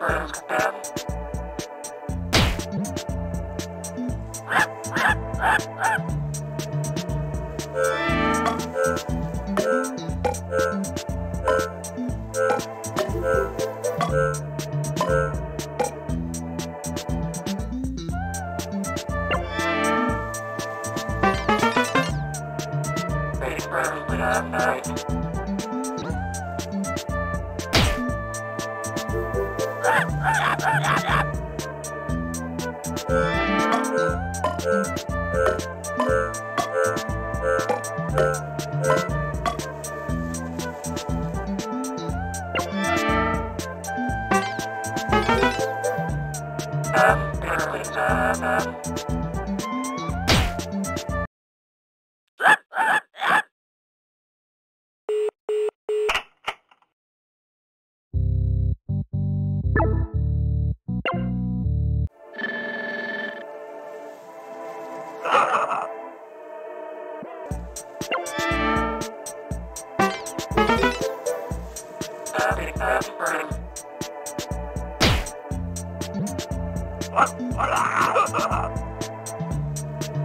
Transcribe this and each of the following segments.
Uh, uh. Um,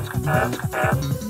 Ask, ask, ask.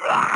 Ah!